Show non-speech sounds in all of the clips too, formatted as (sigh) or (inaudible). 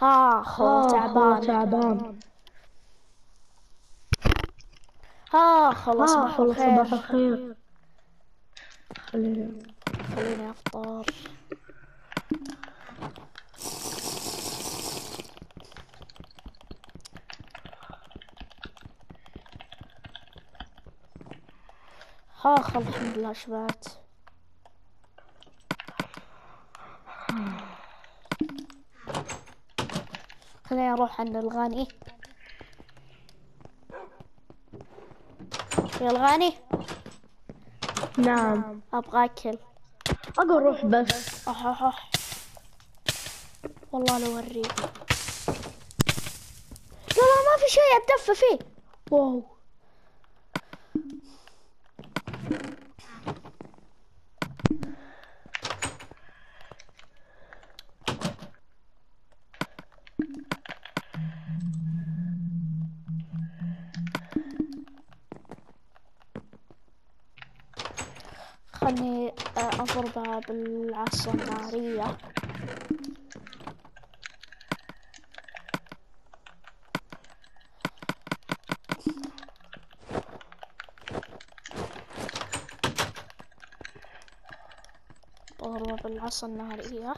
ها خو آه، تعبان. تعبان. ها آه صباح خلص صباح الخير. الخير خلينا خليني أفطر. ها خل الحمد لله شبعت. خليني أروح عند الغاني. يا الغاني. نعم. أبغى أكل. أقول روح بس. أح أح أح. والله لو اوريك لا لا ما في شيء أتدفى فيه. واو خلني آه، اضربها بالعصا النارية اضربها بالعصا النارية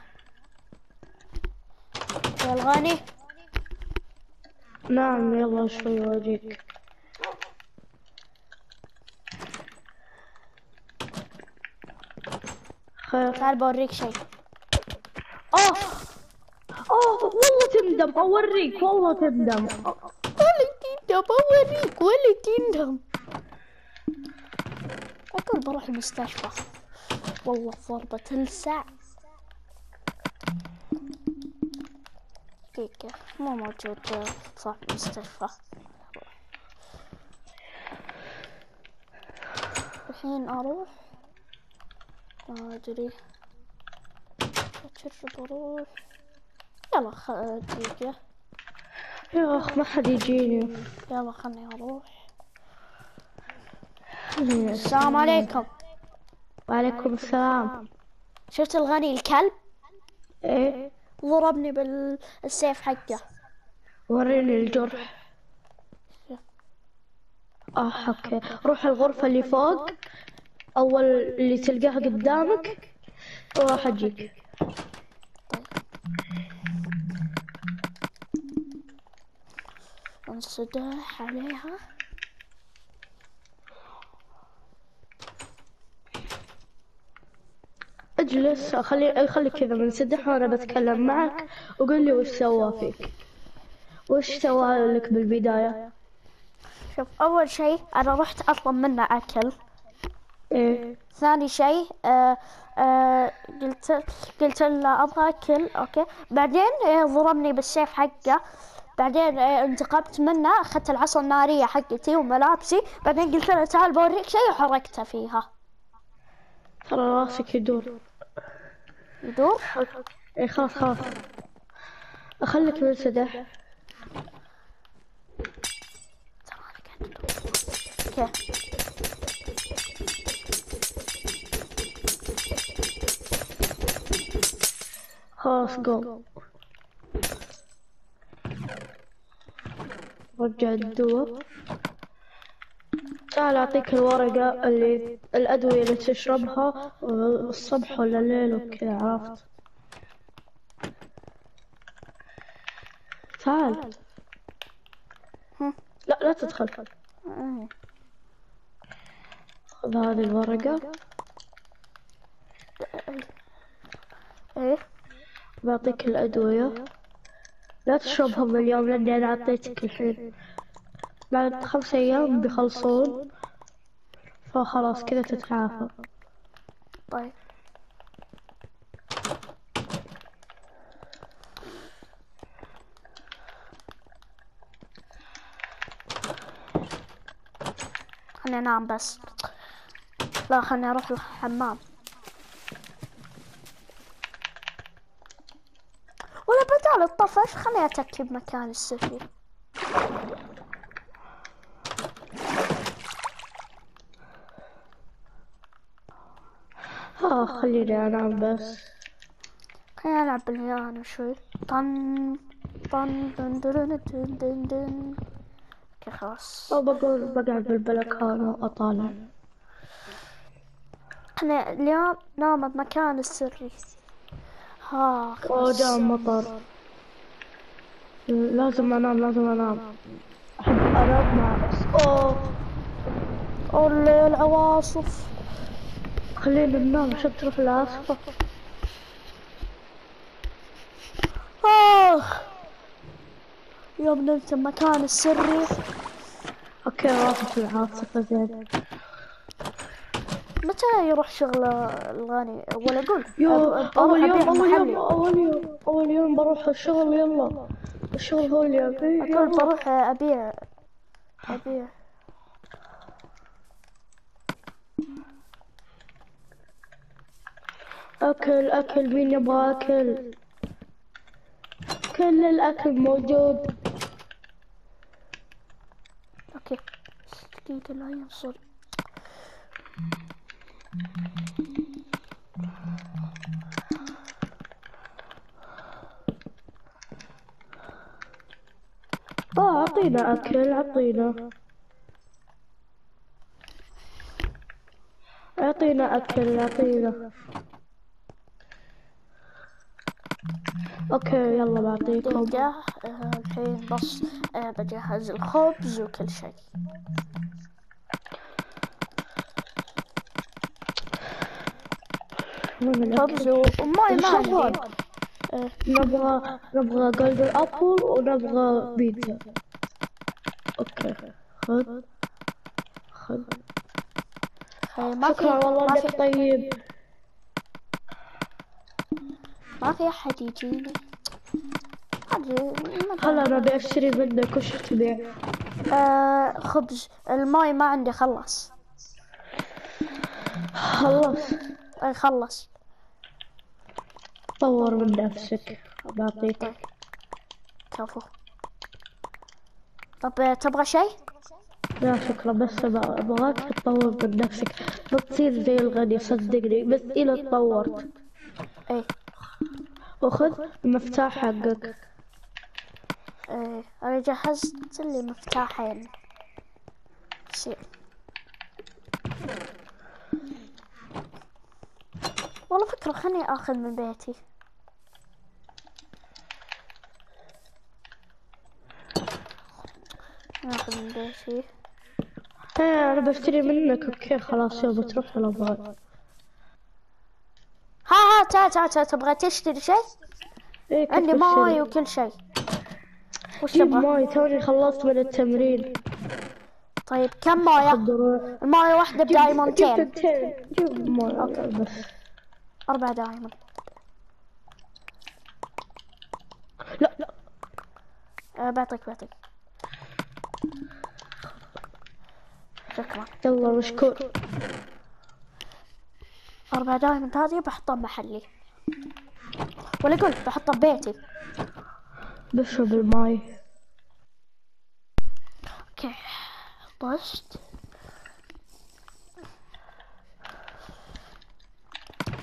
يا الغاني نعم يلا شوي واجيك تعال بوريك شيء؟ آه. آه والله تندم. أوريك والله تندم. ولا تندم أوريك ولا تندم. أقول بروح المستشفى. والله ضربة تلسع. دقيقة مو موجود صاحب المستشفى. الحين أروح. ما أدري. اجرب أروح يلا خ... دقيقة. يا أخ ما حد يجيني. يلا خلني أروح. السلام عليكم. وعليكم السلام. شفت الغني الكلب؟ إيه. ضربني بالسيف حقه. وريني الجرح. آه أوكي. روح الغرفة اللي فوق. أول اللي تلقاها قدامك وراح أجيك. انصدح عليها. اجلس خلي خلي كذا منسدح وأنا بتكلم معك. وقول لي وش سوى فيك. وش سوى لك بالبداية؟ شوف أول شيء أنا رحت أطلب منه أكل. ثاني شيء آه آه قلت قلت له أبغى اكل أوكي. بعدين آه ضربني بالسيف حقه. بعدين انتقمت منه أخذت العصا النارية حقتي وملابسي. بعدين قلت له تعال بوريك شيء وحركته فيها. ترى راسك يدور. يدور؟ إيه خلاص خلاص. أخليك منسدح أوكي. خلاص قوم رجع الدواء تعال أعطيك الورقة اللي الأدوية اللي تشربها الصبح ولا الليل وكذا عرفت. تعال. لا لا تدخل. خذ هذه الورقة. إيه؟ بعطيك الأدوية. لا تشربهم اليوم لأني أنا أعطيتك الحين. بعد خمس أيام بيخلصون. فخلاص كذا تتعافى. طيب. خليني أنام بس. لا خليني أروح الحمام. بدال الطفش خليني اتكي بمكان السفير آه خليني أنام بس. خليني ألعب بالبيانو شوي. طن طن دن دن دن دن دن أوكي خلاص. أو بقول بقعد بالبلكونة وأطالع. إحنا اليوم نام بمكان السري ها جاء مطر. لازم أنام لازم أنام. أحب أنام مع بس أوه. أولي العواصف خلينا ننام عشان تروح العاصفة. آه يوم نمت المكان السري. أوكي راحت العاصفة زين. متى يروح شغل الغني ولا أول بروح يوم محلي. يوم أول يوم أول يوم بروح الشغل يلا. الشغل هو اللي أقول يلا. بروح أبيع أبيع أكل أكل مين يبغى أكل؟ كل الأكل موجود. أوكي. دقيقة لا ينصل أعطينا أكل أعطينا أعطينا أكل. أعطينا أوكي يلا بعطيكم. آه، الحين بس آه، بجهز الخبز وكل شيء؟ خبز وماي ما آه، نبغى نبغى قلب الأبل ونبغى بيتزا. خذ خذ آه، ما في والله ما في طيب. ما في أحد يجيني. هلا أنا بشتري منك وش تبيع؟ آه خبز. الماي ما عندي خلص. خلاص. آه خلص. طور من نفسك. بعطيك كفو طب تبغى شيء؟ لا شكرا بس أبغاك تطور من نفسك. ما تصير زي الغني صدقني بس إذا تطورت إيه. وخذ المفتاح حقك. إيه أنا جهزت لي مفتاحين. سير والله فكرة خلني آخذ من بيتي. بيتي إيه أنا بشتري منك. okay خلاص يلا بتروح ولا أبغى ها ها تعال تعال تعال تبغى تشتري شيء؟ إيه عندي. ماي وكل شيء. وش جيب تبغى؟ ماي توني خلصت من التمرين. طيب كم؟ الدروع الموية واحدة بدايمونتين. جيب ماي بس. أربعة diamond. لا لا. أه بعطيك بعطيك. شكرا يلا مشكور. أربعة diamond هذه بحطها محلي. ولا قلت بحطها ببيتي بشرب الماي. okay. طشت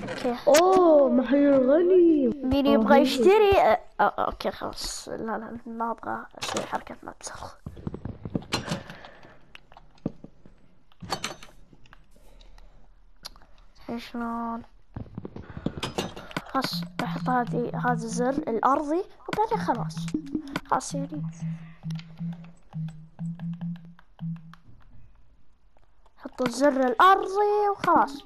okay. أوه محل الغني. مين يبغى يشتري؟ أه okay خلاص. لا لا ما أبغى أسوي حركة ما تصرخ. شلون؟ خلاص بحط هذه هذا الزر الأرضي وبعدين خلاص. خلاص يعني. حط الزر الأرضي وخلاص.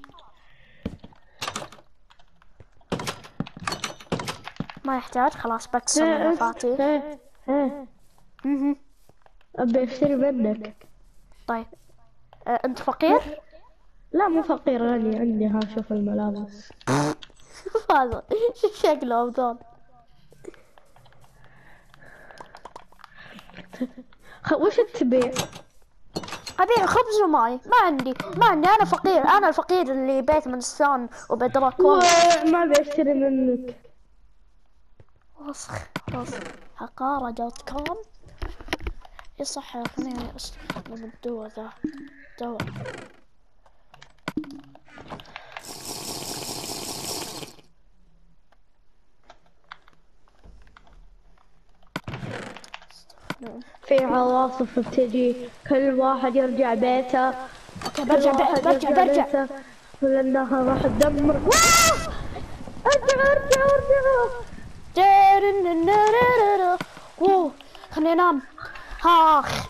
ما يحتاج خلاص بكسر المفاتيح إيه إيه مهم. أبي أشتري منك طيب. أه أنت فقير؟ لا مو فقير غني عندي ها شوف الملابس. هذا شكله أفضل. خ... وش تبيع؟ ابيع خبز وماي. ما عندي ما عندي. أنا فقير أنا الفقير اللي بيت من ستان وبدركون ما أبي أشتري منك. وسخ وسخ. حقارة دوت كوم اي صح خليني استخدم الدواء ذا. دواء. في عواصف بتجي كل واحد يرجع بيته برجع برجع برجع لانها راح تدمر أرجع أرجع أرجع. اوه خليني انام اخ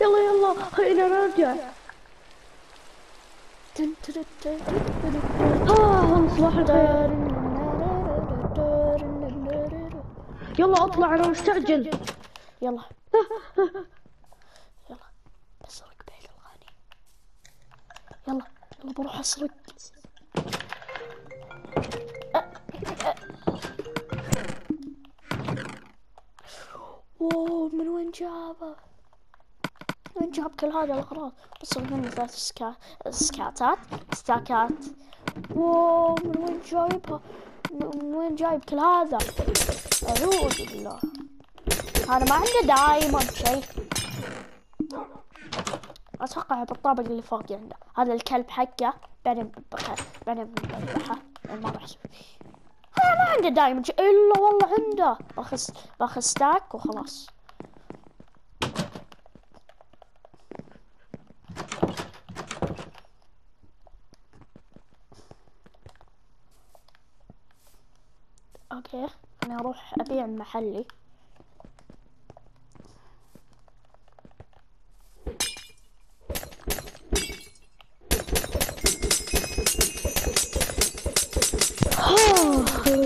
يلا يلا خلينا نرجع تن تن. آه صباح الخير. يلا اطلع أنا مستعجل يلا (laughs) يلا بسرق بيت الغني يلا يلا بروح أسرق واو من وين جابه؟ من وين جاب كل هذه الأغراض؟ بسرق مني ثلاث سكا... سكاتات ستاكات واو من وين جايبها؟ من وين جايب كل هذا؟ أعوذ بالله هذا ما عنده دايما شيء أتوقع بالطابق اللي فوق عنده هذا الكلب حقه. بعدين بنذبحه بعدين بنذبحه لأن ما فيه هذا ما دايما شيء إلا والله عنده. باخذ باخذ ستاك وخلاص. okay أنا أروح أبيع محلي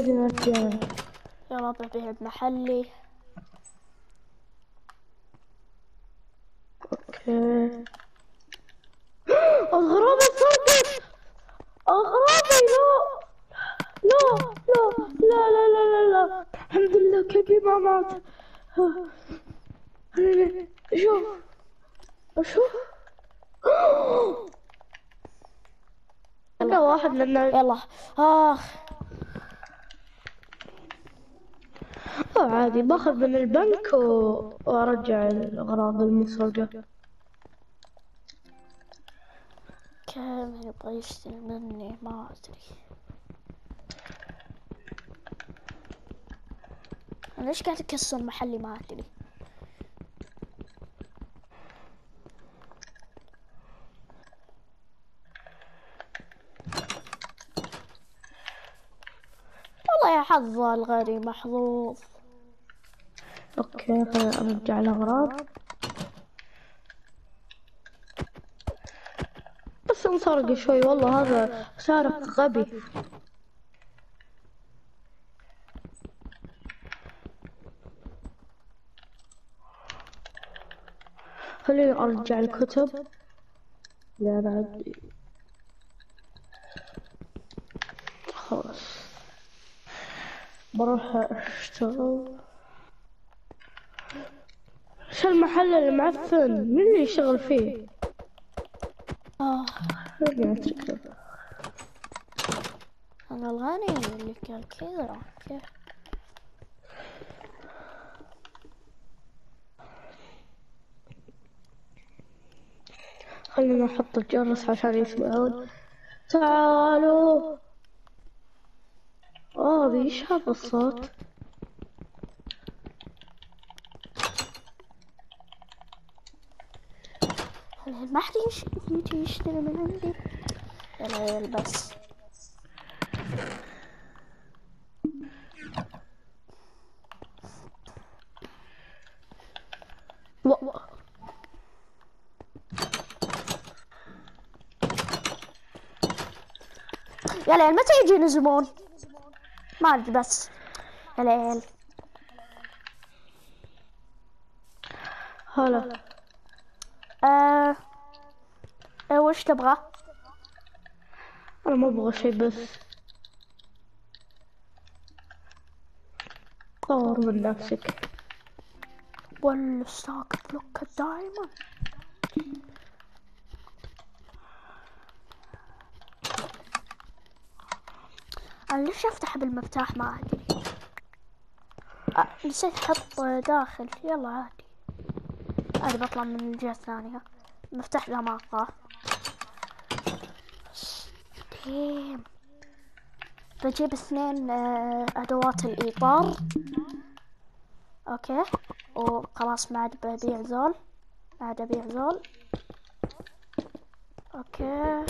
آه، خلينا نرجع يلا ببيع بمحلي okay. أغراضي ساكت اغرابي لا. لا لا لا لا لا لا لا. الحمد لله كلبي ما مات شوف شوف أنا واحد لنا يلا. آخ. عادي باخذ من البنك و... وأرجع الأغراض المسروقة كم يبغى يشتري مني؟ ما أدري. ليش قاعد اكسر محلي؟ ما أدري. يا حظ الغري محظوظ. أوكي خلينا أرجع الأغراض. بس انسرق شوي والله هذا سارق غبي. خليني أرجع الكتب. لا أنا عندي خلاص بروح أشتغل. شو المحل المعفن مين اللي يشتغل فيه؟ اتركه أنا الغني اللي قال كذا أوكي. خلينا نحط الجرس عشان يسمعون. تعالوا. فاضي إيش هذا الصوت. ما حد يجي يشتري من عندي. يلا البس يلا متى يجي زبون ما ادري بس. يا ليل. هلا. آه... آه وش تبغى؟ أنا ما أبغى شيء بس. طور من نفسك. ولا stack block diamond. أنا ليش أفتح بالمفتاح ما أدري. آه نسيت أحط داخل يلا عادي. عادي بطلع من الجهة الثانية. المفتاح ذا ما اقراه ديم بجيب اثنين آه، أدوات الايطار أوكي. وخلاص ما عاد ببيع ذول ما عاد أبيع ذول أوكي.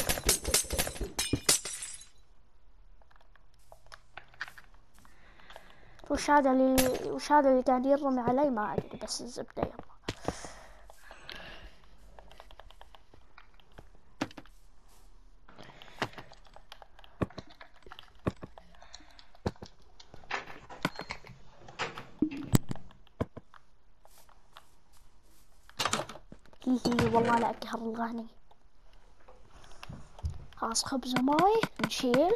وش هذا اللي وش هذا اللي قاعد يرمي علي؟ ما أدري بس الزبدة يلا. هي والله لا أقهر الغني خلاص خبز وماي نشيل.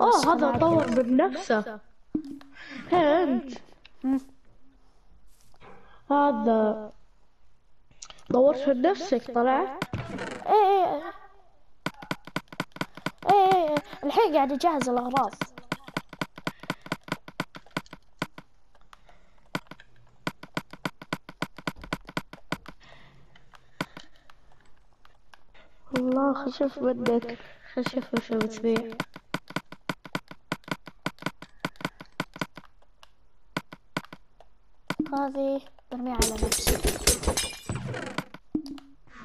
اوه هذا خلاص. طور من نفسه هي انت. هذا طورت من نفسك طلعت إيه إيه إيه. إيه إيه الحين قاعد اجهز الأغراض. الله خشف بدك خشف وش بتبيع؟ هذه برميها على نفسي.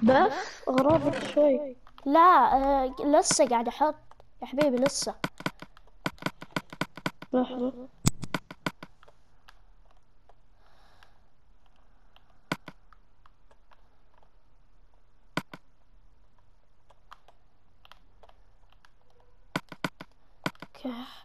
بس؟ أغراضك شوي. لا آه لسه قاعد أحط يا حبيبي لسه. لحظة. أوكي.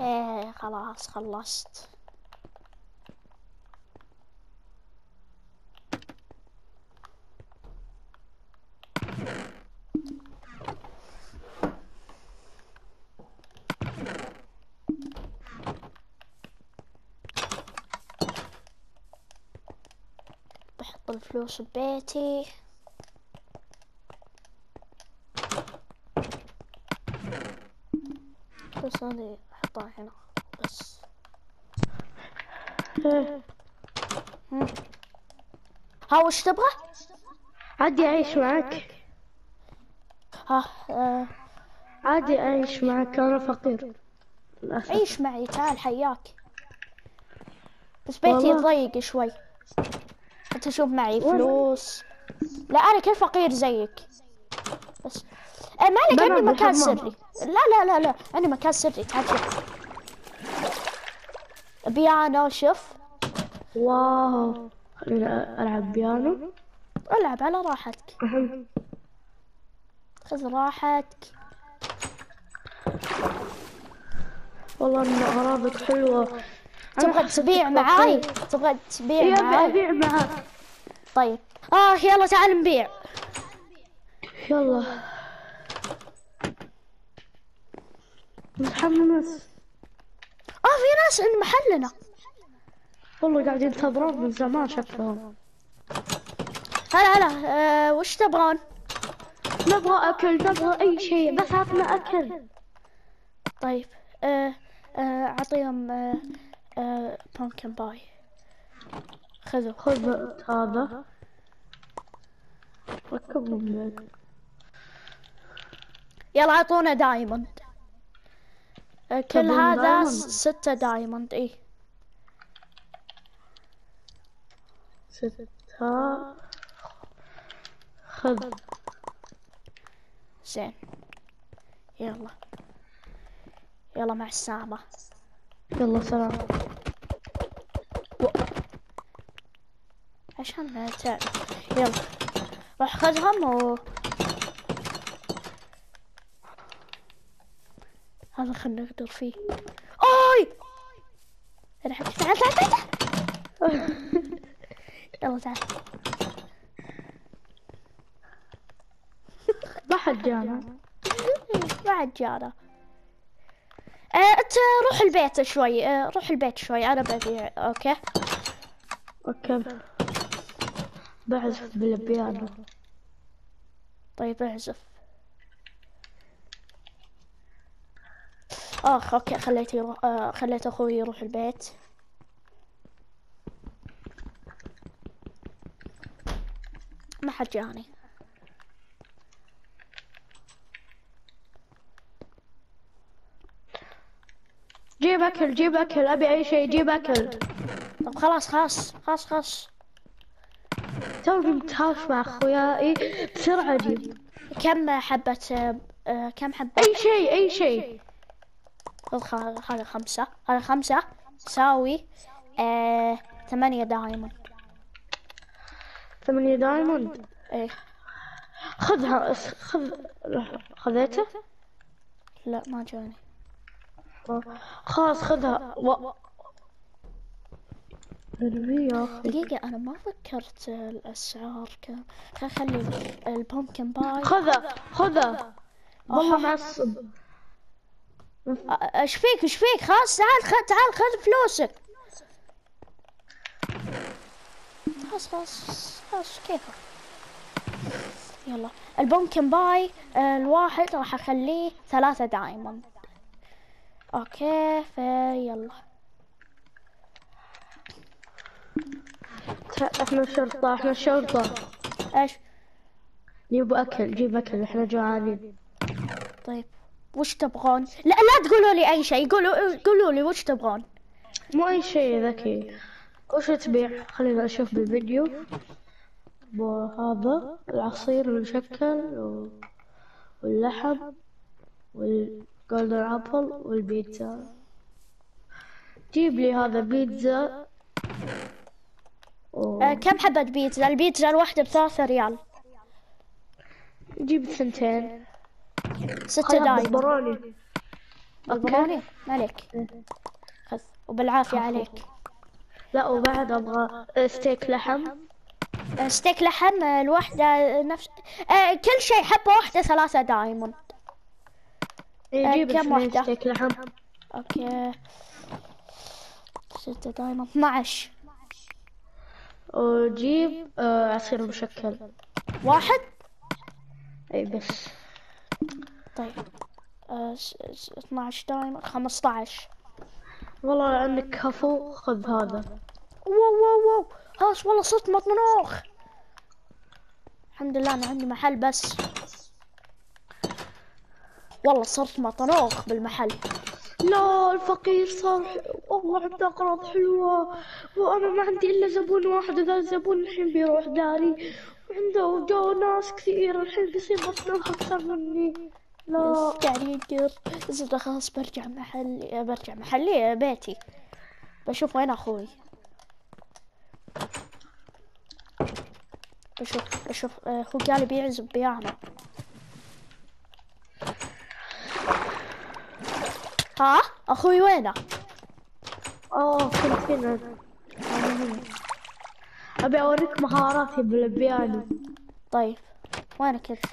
أوكي خلاص خلصت. بحط الفلوس ببيتي بس احطها هنا. بس. إيه. ها وش تبغى؟ عادي أعيش معك ها آه. عادي أعيش معك أنا فقير. عيش معي تعال حياك. بس بيتي. ضيق شوي. أنت شوف معي فلوس. لا أنا كيف فقير زيك. بس. آه ما عليك عندي مكان. سري. لا لا لا لا. عندي مكان سري تعال شوف. بيانو شوف. واو. خليني ألعب بيانو. ألعب على راحتك. خذ راحتك. والله إن اغراضك حلوة. أنا تبغى تبيع فقير. معاي؟ تبغى تبيع معاي؟ أبيع معك طيب. آه يلا تعال نبيع. يلا. متحمس آه في ناس عند محلنا. والله قاعدين ينتظرون من زمان شكلهم. هلا هلا. آه وش تبغون؟ نبغى أكل نبغى أي شيء بس عطنا أكل. طيب. آه آه أعطيهم آه pumpkin pie خذوا. خذ هذا. ركبهم يلا أعطونا diamond. كل هذا ستة diamond إيه. ستة. خذ. زين. يلا. يلا مع السلامة. يلا سلام. عشان تعرف. يلا. روح خذهم و هذا خلنا نقدر فيه. أوي! تعال تعال تعال تعال يلا تعال (laughs) ما حد جانا. (laughs) بعد جانا. آه، أنت روح البيت شوي. آه، روح البيت شوي. أنا ببيع أوكي. أوكي. بعزف بالبيانو. طيب اعزف. آخ okay خليت يروح آه خليت أخوي يروح البيت. ما حد جاني. جيب أكل جيب أكل أبي أي شيء جيب أكل. طب خلاص خلاص خلاص خلاص. توي متهاوش مع أخوياي بسرعة جيب كم حبة آه، كم حبة؟ أي شيء أي شيء. خذ خ- هذا خمسة. هذا خمسة. تساوي آه ثمانية diamond. ثمانية diamond؟ إيه. خذها خذ خذيته؟ لا ما جاني. خلاص خذها. و... دقيقة. أنا ما ذكرت الأسعار كم خل خلي ال pumpkin pie. خذها خذها. والله معصب إيش فيك إيش فيك خلاص تعال خذ تعال خذ فلوسك. خلاص خلاص خلاص كيفك يلا. ال pumpkin pie آه، الواحد راح أخليه ثلاثة diamond. okay فيلا إحنا الشرطة إحنا الشرطة إيش؟ جيب أكل جيب أكل إحنا جوعانين. طيب. وش تبغون؟ لا لا تقولوا لي أي شيء. قولوا قولوا لي وش تبغون. مو أي شيء ذكي. وش تبيع؟ خلينا أشوف بالفيديو. وهذا العصير المشكل و... واللحم وال golden apple والبيتزا. جيب لي هذا بيتزا. آه كم حبة بيتزا؟ البيتزا الواحدة بثلاثة ريال. جيب ثنتين. ستة خذها diamond بالبروني. البروني مالك؟ خذ وبالعافية عليك. لا وبعد أبغى ستيك لحم. آه، ستيك لحم آه، الواحدة آه، نفس آه كل شيء حبة واحدة ثلاثة diamond إيه، آه، جيب كم واحدة؟ ستيك لحم. Okay. ستة diamond 12 وجيب آه عصير مشكل. واحد؟ اي بس. طيب. آه س- س- 12 diamond 15 والله عندك كفو خذ هذا. Wow wow wow. خلاص والله صرت مطنوخ الحمد لله أنا عندي محل بس. والله صرت مطنوخ بالمحل. لا الفقير صار والله عنده اغراض حلوة. وأنا ما عندي إلا زبون واحد وذا الزبون الحين بيروح داري. وعنده جو ناس كثير الحين بيصير مطنوخ أكثر مني. لا. قاعد ينقر زبدة خلاص برجع محلي برجع محلي بيتي. بشوف وين أخوي. بشوف بشوف آه، هو قال بيعزف بيانو. ها؟ أخوي وينه؟ آه كنت هنا. أبي أوريك مهاراتي بالبيانو طيب وينك انت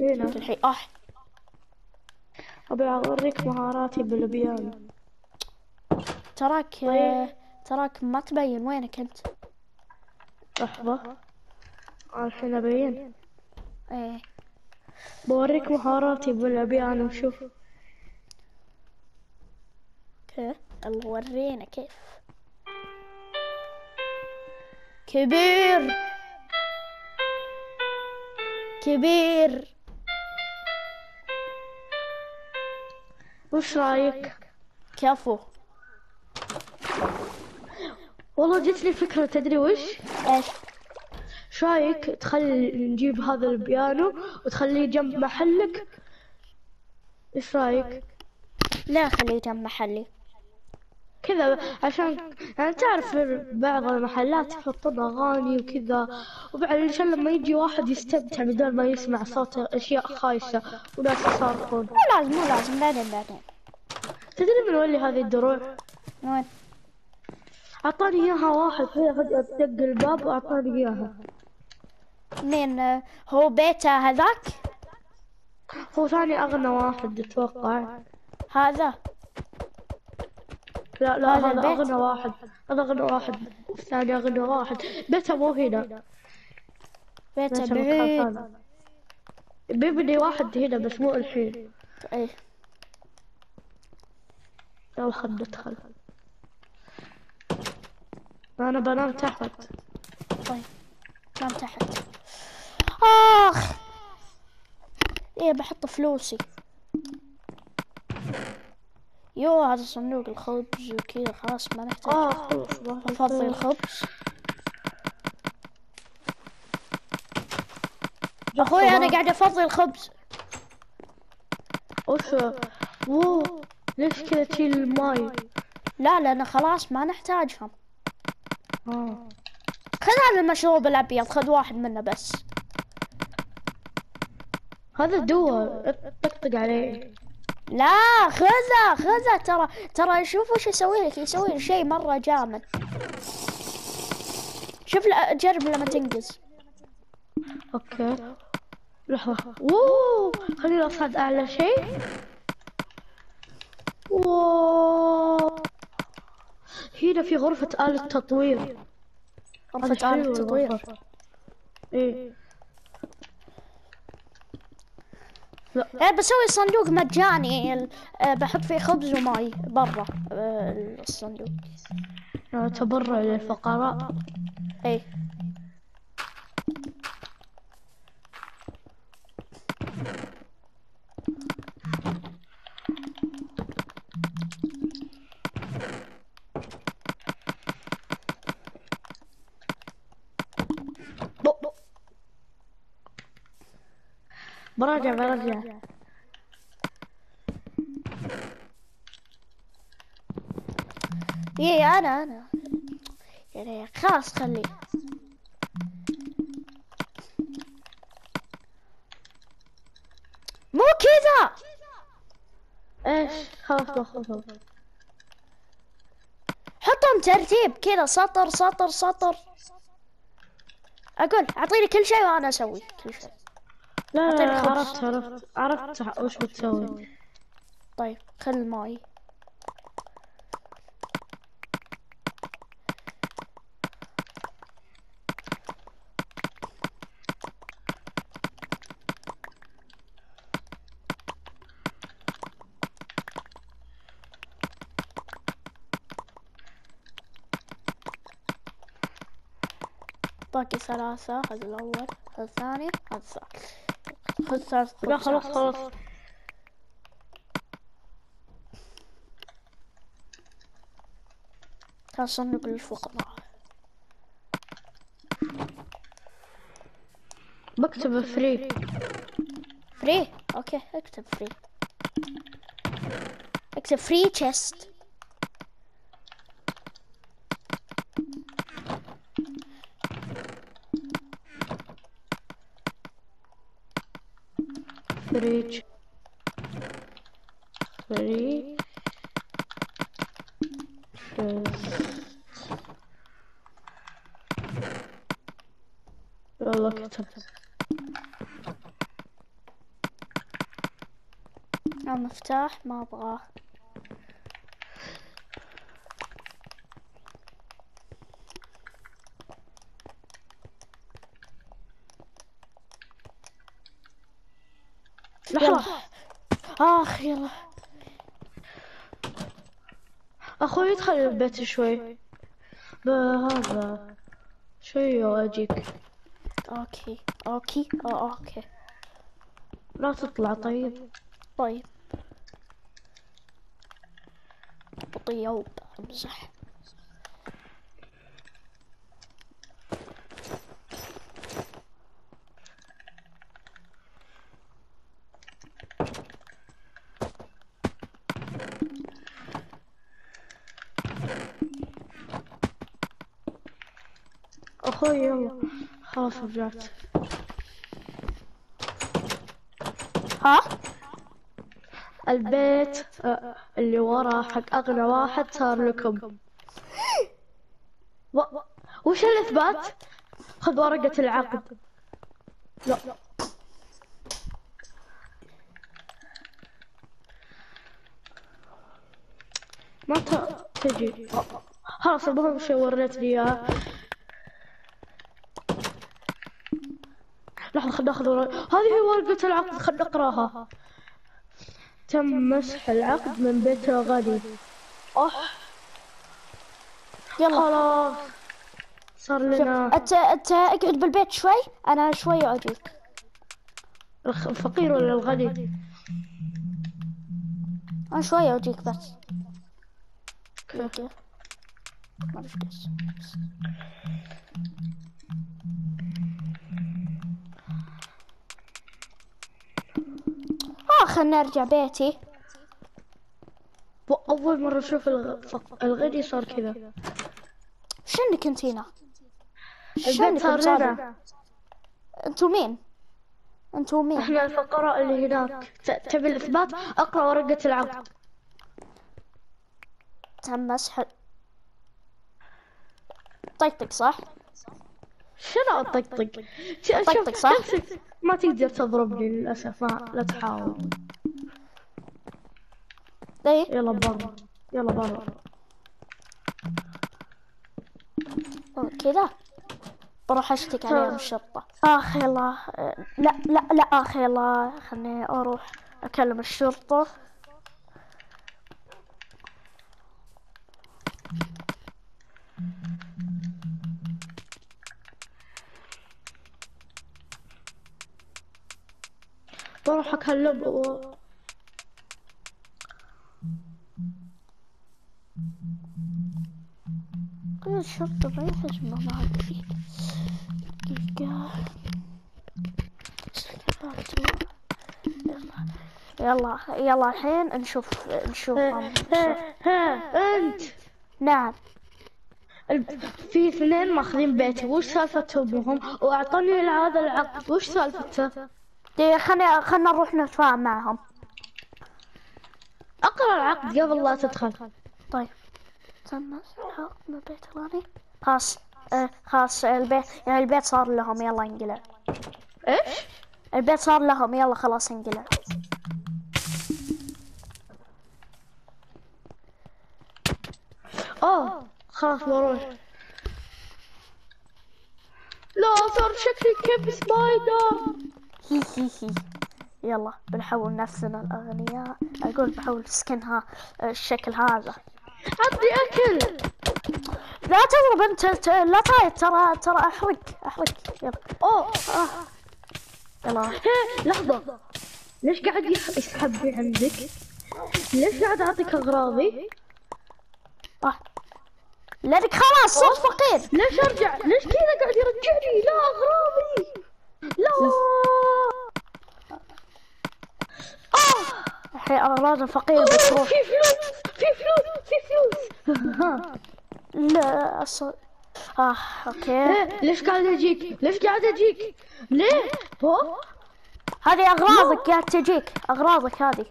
هنا. الحين. آه. أبي أوريك مهاراتي بالبيانو تراك آه، تراك ما تبين وينك أنت؟ لحظة. الحين أبين. إيه. بوريك مهاراتي بالبيانو شوف أوكي يلا ورينا كيف. كبير. كبير. وش رأيك؟ كفو. والله جتني فكرة تدري وش؟ إيش؟ إيش رأيك تخلي نجيب هذا البيانو وتخليه جنب محلك؟ إيش رأيك؟ لا خليه جنب محلي. كذا عشان يعني تعرف بعض المحلات يحطون أغاني وكذا. وبعد عشان لما يجي واحد يستمتع بدون ما يسمع صوت أشياء خايسة وناس يصرخون مو لازم مو لازم بعدين بعدين. تدري من وين هذه الدروع؟ وين؟ أعطاني إياها واحد كذا فجأة دق الباب وأعطاني إياها. مين؟ هو بيته هذاك؟ هو ثاني أغنى واحد أتوقع. هذا؟ لا لا هذا؟ أغنى واحد. هذا أغنى واحد. والثاني أغنى واحد. بيته مو هنا. بيته بعيد بيبني واحد هنا بس مو الحين. إيه. يلا خلنا ندخل. أنا بنام تحت. طيب. نام تحت. آخ! إيه بحط فلوسي. يو هذا صندوق الخبز وكذا خلاص ما نحتاج. آه افضي خير. الخبز. أخوي أنا قاعد افضي الخبز. وش؟ واو ليش كذا تشيل الماي؟ لا لأن خلاص ما نحتاجهم. آه. خذ هذا المشروب الأبيض خذ واحد منه بس. هذا دواء. طقطق عليه. لا خذه خذه ترى ترى شوف وش يسوي لك. يسوي شيء مرة جامد. شوف جرب لما تنقز okay. لحظة. Wow خليني أصعد أعلى شيء. Wow. هنا في غرفة آلة تطوير. غرفة آلة التطوير. إيه. إيه بسوي صندوق مجاني آه، بحط فيه خبز وماي برا آه، الصندوق. تبرع للفقراء. إي. براجع براجع اي أنا أنا. يعني خلاص خليه مو كذا. إيش؟ خلاص باخذهم حطهم ترتيب كذا سطر سطر سطر. أقول أعطيني كل شيء وأنا أسوي كل شيء. لا لا, لا خبز. عرفت عرفت عرفت وش بتسوي طيب خل الماي باقي ثلاثة هذا الأول هذا الثاني هذا الثالث خذ ثلاث لا خبزات. خلاص خلاص كان صندوق للفقراء بكتب free free okay اكتب free اكتب free chest فريج فري يلا كتب المفتاح ما أبغاه لحظة اخ يلا أخوي ادخل البيت شوي. بهذا. شوي واجيك okay. Okay. أو okay. لا تطلع طيب. طيب. طيوب أمزح. أخوي يلا. خلاص رجعت. ها؟ البيت آه، اللي ورا حق أغنى واحد صار لكم. و... وش الإثبات؟ خذ ورقة العقد. لا. ما تجي. خلاص المهم شو وريت لي اياه لحظة خل ناخذ هذه هي ورقة العقد خل نقراها. تم مسح العقد من بيت الغني أوه يلا. خلاص. صار لنا أنت أنت اقعد بالبيت شوي أنا شوي أجيك. الفقير ولا الغني أنا شوي أجيك بس. Okay. ما أعرف كيس. آه خلنا نرجع بيتي. أول مرة أشوف الغ- فق- الغني صار كذا. شنك انت هنا؟ شنك صار أنتوا مين؟ أنتوا مين؟ إحنا الفقراء اللي هناك. تبي الإثبات؟ أقرأ ورقة العقد. تم مسح طقطق صح؟ شنو الطقطق شوف طقطق، صح؟ ما تقدر تضربني للأسف ما لا تحاول. إيه يلا برا يلا برا. كذا بروح اشتكي عليهم الشرطة. اخ يلا آه، لا لا لا اخ يلا خلني أروح أكلم الشرطة. بروح أكلم و... كل الشرطة ما يحجموا مع دقيقة دقيقة يلا يلا الحين نشوف نشوف أنت. نعم. في اثنين ماخذين بيتي وش سالفتهم؟ هم وأعطوني هذا العقد وش سالفته؟ دي خلنا خلنا نروح نتفاهم معهم. أقرأ العقد قبل لا تدخل. طيب. استنى حق من بيت الغني خلاص آه خلاص البيت يعني البيت صار لهم يلا انقلع. إيش؟ البيت صار لهم يلا خلاص انقلع. اوه خلاص بروح. لا صار شكلي كيف سبايدر. هي هي هي يلا بنحول نفسنا الأغنياء أقول بحول سكنها آه، الشكل هذا عطني أكل لا تضرب أنت لا تعيط ترى ترى أحرق أحرق يلا أوه آه. يلا (laughs) لحظة ليش قاعد يسحب عندك؟ ليش قاعد أعطيك أغراضي؟ آه. لأنك خلاص صرت فقير ليش أرجع؟ ليش كذا قاعد يرجعني؟ لا أغراضي لا آه. الحين أغراض الفقير أوه، بتروح في فلوس في فلوس في فلوس. (laughs) لا آه أوكي ليه؟ ليش قاعد أجيك؟ ليش قاعد أجيك؟ ليه؟ ها؟ هذه أغراضك قاعد تجيك أغراضك هذه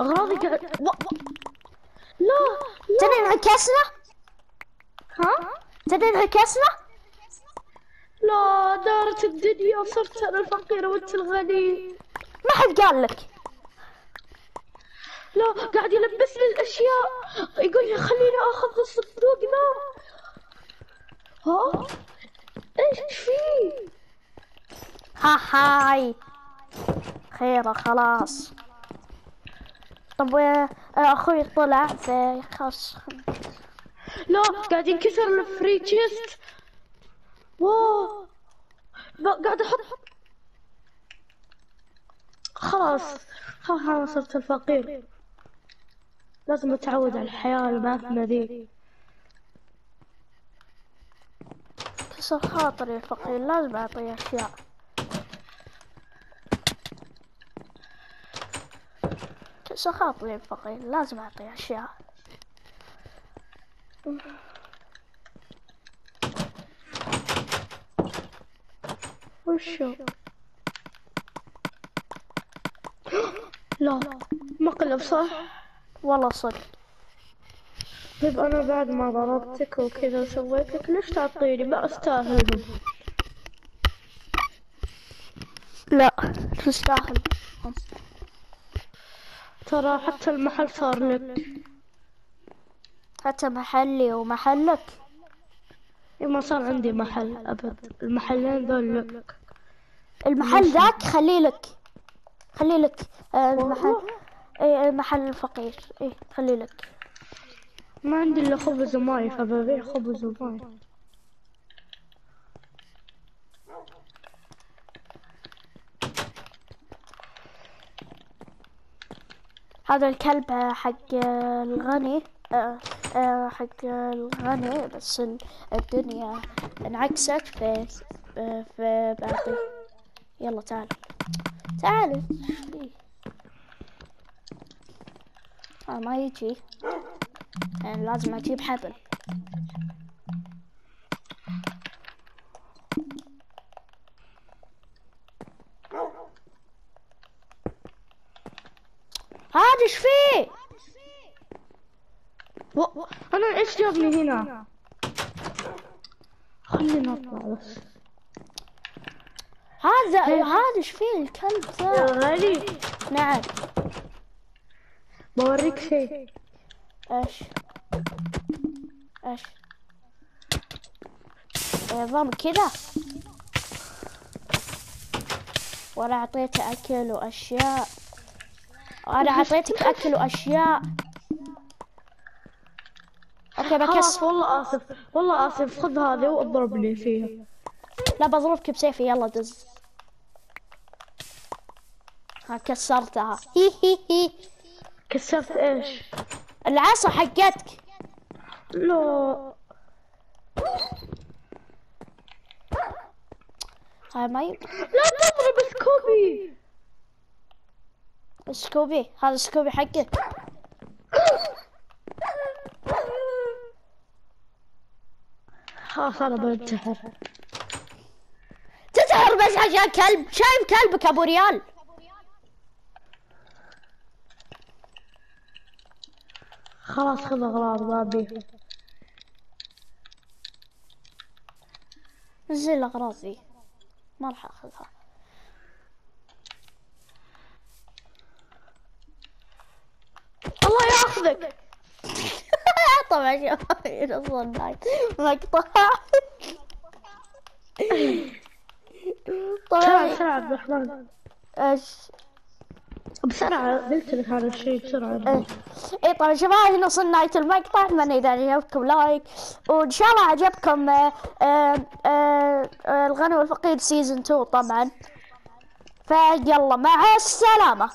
اغراضي قاعد لا تدري انعكسنا ها؟ تدري انعكسنا لا دارت الدنيا صرت أنا الفقير وأنت الغني. ما حد قال لك؟ لا قاعد يلبسني الأشياء. يقول لي خليني آخذ الصندوق ذا ها؟ إيش في؟ ها هاي. خيره خلاص. طب آه، أخوي طلع خلاص لا قاعد ينكسر ال free chest. Wow! قاعد أحط خلاص. ها صرت الفقير. لازم أتعود على الحياة الماثمة ذي. كسر خاطري الفقير لازم اعطيه أشياء. كسر خاطري الفقير لازم اعطيه أشياء. وشو؟ لا مقلب صح؟ والله صدق. طيب أنا بعد ما ضربتك وكذا وسويت لك ليش تعطيني؟ ما استاهلهم لا تستاهل ترى حتى المحل صار لك. حتى محلي ومحلك. ما صار عندي محل أبد. المحلين ذول لك. المحل ذاك خليه لك. خليه لك. آه، المحل. إيه المحل الفقير. إيه خليه لك. ما عندي إلا خبز وماي فببيع خبز وماي. هذا الكلب حق الغني. آه، حق الغني بس ال- الدنيا انعكست في آه، في بعض يلا تعال تعال. آه ما يجي يعني لازم أجيب حبل هذا إيش فيه. أنا إيش جابني هنا؟ خلينا نطلع بس. هذا هذا إيش فيه؟ الكلب يا ذا غالي. نعم. بوريك شيء. إيش؟ إيش؟ نظام كذا وأنا أعطيته أكل وأشياء. أنا أعطيتك أكل وأشياء. Okay خلاص بكس والله آسف. والله آسف. خذ هذه واضربني فيها. لا بضربك بسيفي يلا دز. ها كسرتها. هي هي هي. كسرت إيش؟ العصا حقتك. لا. هاي ما يب... لا تضرب سكوبي. سكوبي؟ هذا سكوبي حقك. خلاص أنا بنتحر تنتحر بس عشان كلب شايف كلبك ابو ريال خلاص خذ اغراض ما ابي نزل الاغراض ذي ما راح اخذها الله ياخذك طبعا شوف يوصل مقطع طبعا بسرعة عبد الرحمن. إيش؟ بسرعة قلت لك هذا الشيء بسرعة. إيه. طبعا شباب هنا وصلنا نهاية المقطع اتمنى إذا عجبكم لايك. وإن شاء الله عجبكم آه، آه، الغني والفقير سيزون 2 طبعا. فيلا مع السلامة.